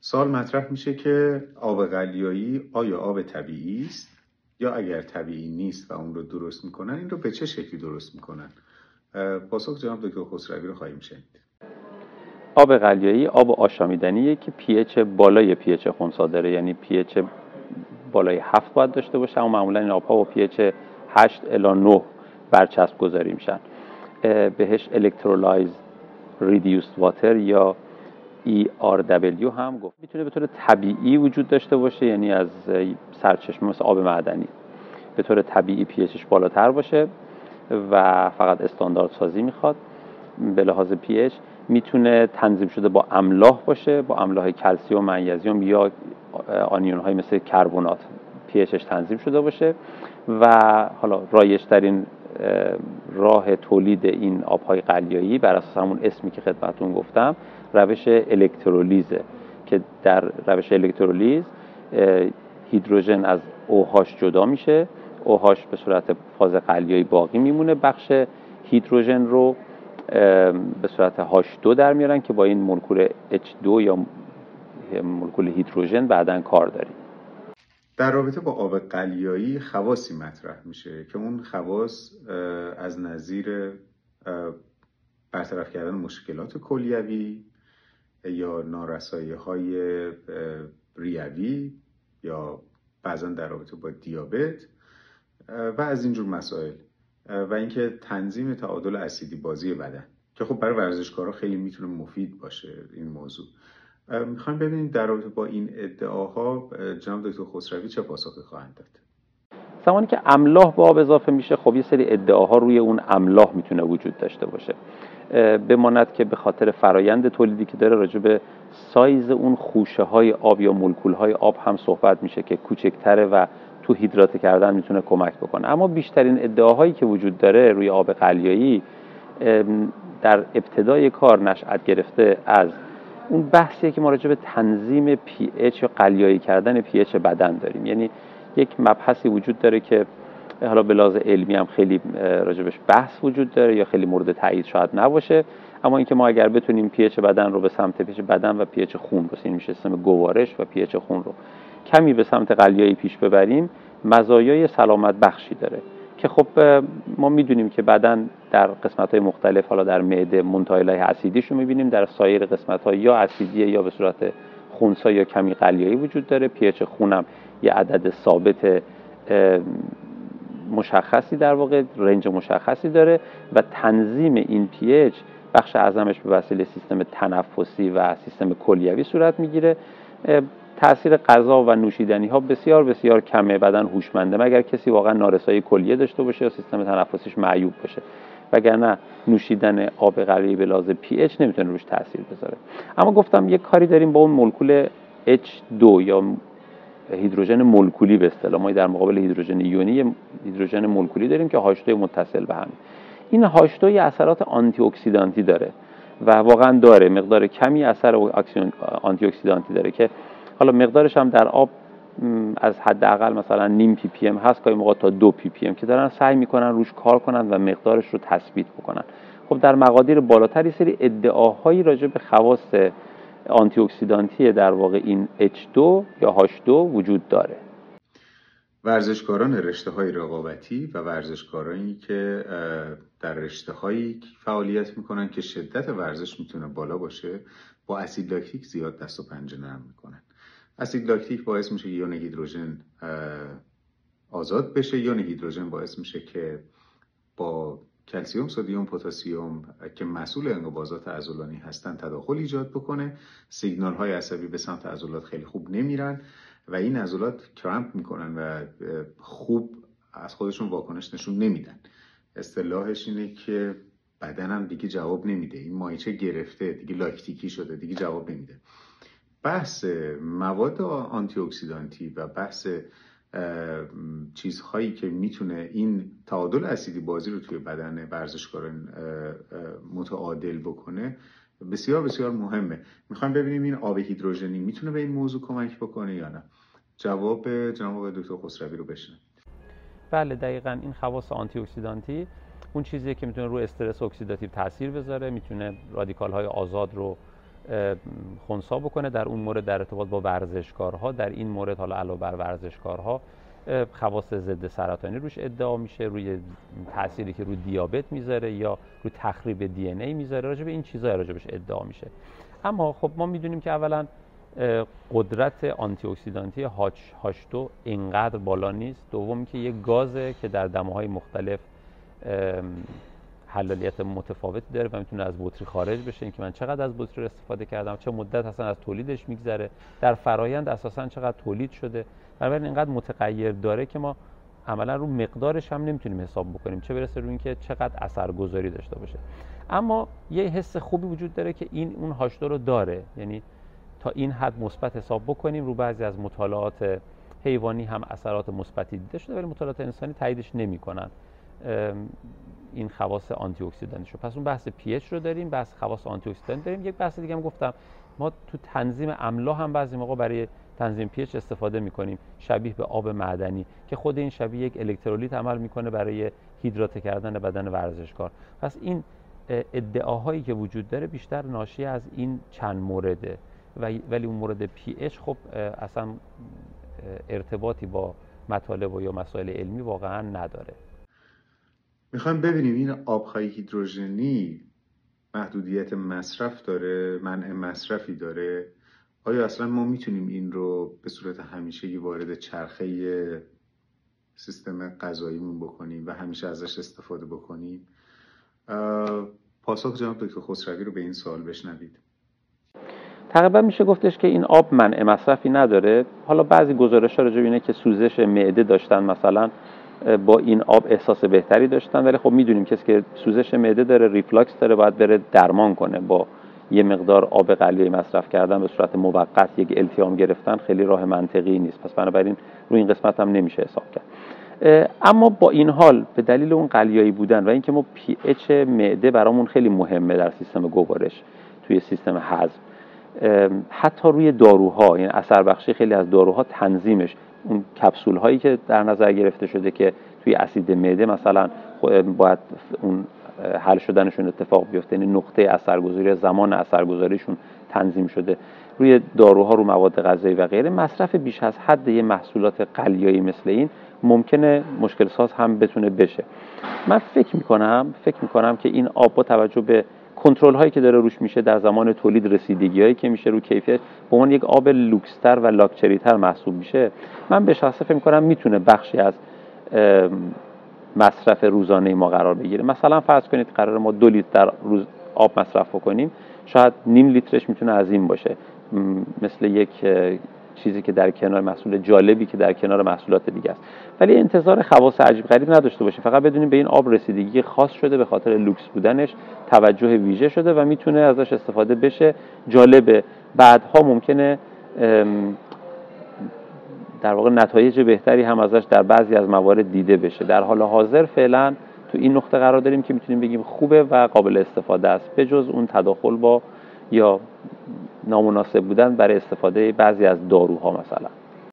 سوال مطرح میشه که آب قلیایی آیا آب طبیعی است یا اگر طبیعی نیست و اون رو درست می‌کنن این رو به چه شکلی درست می‌کنن؟ پاسخ جناب دکتر خسروی رو خواهیم شنید. آب قلیایی آب آشامیدنیه که پی بالای پی اچ داره یعنی پی بالای هفت باید داشته باشه اما معمولا این آبها با پی اچ 8 الی 9 برچسب گذاری میشن بهش Electrolyzed Reduced Water یا ERW هم گفت. می‌تونه به طور طبیعی وجود داشته باشه یعنی از سرچشمه مثل آب معدنی. به طور طبیعی پی بالاتر باشه و فقط استاندارد سازی می‌خواد. به لحاظ پی می‌تونه تنظیم شده با املاح باشه با املاح کلسیوم منیزیم یا آنیون های مثل کربونات پی تنظیم شده باشه و حالا رایج ترین راه تولید این آبهای قلیایی بر اساس همون اسمی که خدمتون گفتم روش الکترولیزه که در روش الکترولیز هیدروژن از اوهاش جدا میشه. اوهاش به صورت فاز قلیایی باقی میمونه. بخش هیدروژن رو به صورت هاش دو در میارن که با این مولکول H2 یا مولکول هیدروژن بعدا کار داریم. در رابطه با آب قلیایی خواصی مطرح میشه که اون خواص از نظیر برطرف کردن مشکلات کلیوی یا نارسایی های ریوی یا بعضا در رابطه با دیابت و از اینجور مسائل و اینکه تنظیم تعادل اسیدی بازی بدن که خب برای ورزشکارا خیلی می‌تونه مفید باشه این موضوع. می‌خوایم ببینیم در رابطه با این ادعاها جناب دکتر خسروی چه پاسخی خواهند داد؟ زمانی که املاح به آب اضافه میشه خب یه سری ادعاها روی اون املاح می‌تونه وجود داشته باشه. بماند که به خاطر فرایند تولیدی که داره راجع به سایز اون خوشه های آب یا مولکول های آب هم صحبت میشه که کوچکتره و تو هیدراته کردن می‌تونه کمک بکنه. اما بیشترین ادعاهایی که وجود داره روی آب قلیایی در ابتدای کار نشأت گرفته از اون بحثیه که ما راجع به تنظیم پی اچ یا قلیایی کردن پی اچ بدن داریم. یعنی یک مبحثی وجود داره که حالا به لحاظ علمی هم خیلی راجبش بحث وجود داره یا خیلی مورد تایید شاید نباشه. اما اینکه ما اگر بتونیم پی اچ بدن رو به سمت پی بدن و پی اچ خون رو میشه سیستم گوارش و پی اچ خون رو کمی به سمت قلیایی پیش ببریم مزایای سلامت بخشی داره. که خب ما می‌دونیم که بعدا در قسمت های مختلف حالا در معده منتایل های اسیدیش رو می‌بینیم در سایر قسمت ها یا اسیدیه یا به صورت خونسا یا کمی قلیایی وجود داره. پی اچ خونم یه عدد ثابت مشخصی در واقع range مشخصی داره و تنظیم این پی اچ بخش اعظمش به وسیله سیستم تنفسی و سیستم کلیوی صورت می‌گیره. تاثیر غذا و نوشیدنی ها بسیار بسیار کمه. بدن هوشمنده. مگر کسی واقعا نارسایی کلیه داشته باشه یا سیستم تنفسیش معیوب باشه؟ وگرنه نوشیدن آب قلیایی به لحاظ پی اچ نمی‌تونه روش تاثیر بذاره. اما گفتم یک کاری داریم با اون مولکول H2 یا هیدروژن مولکولی به اصطلاح. ما در مقابل هیدروژن یونی هیدروژن مولکولی داریم که H2 متصل به هم این H2 اثرات آنتی اکسیدانتی داره و واقعا داره. مقدار کمی اثر آنتی اکسیدانتی داره که حالا مقدارش هم در آب از حداقل مثلا نیم پی پی ام هست گاهی موقع تا دو پی پی ام که دارن سعی می‌کنن روش کار کنن و مقدارش رو تثبیت بکنن. خب در مقادیر بالاتر یه سری ادعاهایی راجع به خواص آنتی اکسیدانتی در واقع این H2 یا H2 وجود داره. ورزشکاران رشته های رقابتی و ورزشکارانی که در رشته هایی فعالیت می‌کنن که شدت ورزش می‌تونه بالا باشه با اسید لاکتیک زیاد دست و پنجه نرم می‌کنن. اسید لاکتیک باعث میشه یون هیدروژن آزاد بشه. یون هیدروژن باعث میشه که با کلسیوم سدیم پتاسیم که مسئول انقباضات عضلانی هستن تداخل ایجاد بکنه. سیگنال های عصبی به سمت عضلات خیلی خوب نمیرن و این عضلات کرامپ می‌کنن و خوب از خودشون واکنش نشون نمیدن. اصطلاحش اینه که بدنم دیگه جواب نمیده. این مایچه گرفته دیگه لاکتیکی شده دیگه جواب نمیده. بحث مواد آنتی اکسیدانتی و بحث چیزهایی که می‌تونه این تعادل اسیدی بازی رو توی بدن ورزشکاران متعادل بکنه بسیار بسیار مهمه. می‌خوایم ببینیم این آب هیدروژنی می‌تونه به این موضوع کمک بکنه یا نه؟ جواب جناب دکتر خسروی رو بشنویم بله دقیقا این خواص آنتی اکسیدانتی اون چیزیه که می‌تونه رو استرس اکسیداتیو تاثیر بذاره می‌تونه رادیکال های آزاد رو خونسا بکنه. در اون مورد در ارتباط با ورزشکارها در این مورد حالا علاوه بر ورزشکارها خواص ضد سرطانی روش ادعا میشه روی تأثیری که روی دیابت می‌ذاره یا روی تخریب دی ان ای می‌ذاره راجع به این چیزا راجبش ادعا میشه. اما خب ما می‌دونیم که اولا قدرت آنتی اکسیدانتی هاش دو اینقدر بالا نیست. دوم که یک گازه که در دماهای مختلف حلالیت متفاوتی داره و می‌تونه از بطری خارج بشه. اینکه من چقدر از بطری استفاده کردم چه مدت اصلا از تولیدش میگذره. در فرایند اساسا چقدر تولید شده. بنابراین اینقدر متغیر داره که ما عملا رو مقدارش هم نمی‌تونیم حساب بکنیم. چه برسه رو اینکه چقدر اثرگذاری داشته باشه. اما یه حس خوبی وجود داره که این اون H2 رو داره. یعنی تا این حد مثبت حساب بکنیم رو بعضی از مطالعات حیوانی هم اثرات مثبتی دیده شده ولی مطالعات انسانی تاییدش نمی‌کنن. این خواص آنتی اکسیدانتی شو پس اون بحث پی رو داریم بحث خواص آنتی اکسیدانتی داریم. یک بحث دیگه هم گفتم ما تو تنظیم املا هم بعضی موقع برای تنظیم پی استفاده می‌کنیم شبیه به آب معدنی که خود این شبیه یک الکترولیت عمل می‌کنه برای هیدراته کردن بدن ورزشکار. پس این ادعاهایی که وجود داره بیشتر ناشی از این چند مورده. ولی اون مورد پی اچ خب اصلا ارتباطی با مطالب و یا مسائل علمی واقعا نداره. می‌خوایم ببینیم این آبخای هیدروژنی محدودیت مصرف داره منع مصرفی داره. آیا اصلا ما می‌تونیم این رو به صورت همیشگی وارد چرخه سیستم غذاییمون بکنیم و همیشه ازش استفاده بکنیم؟ پاسخ جناب دکتر خسروی رو به این سوال بشنوید. تقریبا میشه گفتش که این آب منع مصرفی نداره. حالا بعضی گزارش ها راجع اینه که سوزش معده داشتن مثلا. با این آب احساس بهتری داشتن. ولی خب می‌دونیم کسی که سوزش معده داره ریفلاکس داره باید بره درمان کنه. با یه مقدار آب قلیه مصرف کردن به صورت موقت یک التیام گرفتن خیلی راه منطقی نیست. پس بنابراین روی این قسمت هم نمیشه حساب کرد. اما با این حال به دلیل اون قلیایی بودن و اینکه ما پی اچ معده برامون خیلی مهمه در سیستم گوارش توی سیستم هضم. حتی روی داروها یعنی اثر بخشی خیلی از داروها تنظیمش اون کپسول هایی که در نظر گرفته شده که توی اسید معده مثلا باید اون حل شدنشون اتفاق بیفته یعنی نقطه اثرگذاری زمان اثرگذاریشون تنظیم شده. روی داروها رو مواد غذایی و غیره مصرف بیش از حد یه محصولات قلیایی مثل این ممکنه مشکل ساز هم بتونه بشه. من فکر می‌کنم فکر می‌کنم که این آب با توجه به کنترل هایی که داره روش میشه در زمان تولید رسیدگی هایی که میشه رو کیفیت به عنوان یک آب لوکستر و لاکچری تر محسوب میشه. من به شخصه فکر می‌کنم می‌تونه بخشی از مصرف روزانه ما قرار بگیره. مثلا فرض کنید قرار ما دو لیتر در روز آب مصرف بکنیم شاید نیم لیترش می‌تونه از این باشه مثل یک چیزی که در کنار محصول جالبی که در کنار محصولات دیگه است. ولی انتظار خواص عجیب غریب نداشته باشه فقط بدونیم به این آب رسیدگی خاص شده به خاطر لوکس بودنش توجه ویژه شده و می‌تونه ازش استفاده بشه. جالبه. بعدها ممکنه در واقع نتایج بهتری هم ازش در بعضی از موارد دیده بشه. در حال حاضر فعلا تو این نقطه قرار داریم که می‌تونیم بگیم خوبه و قابل استفاده است. به جز اون تداخل با یا نامناسب بودن برای استفاده بعضی از داروها مثلا.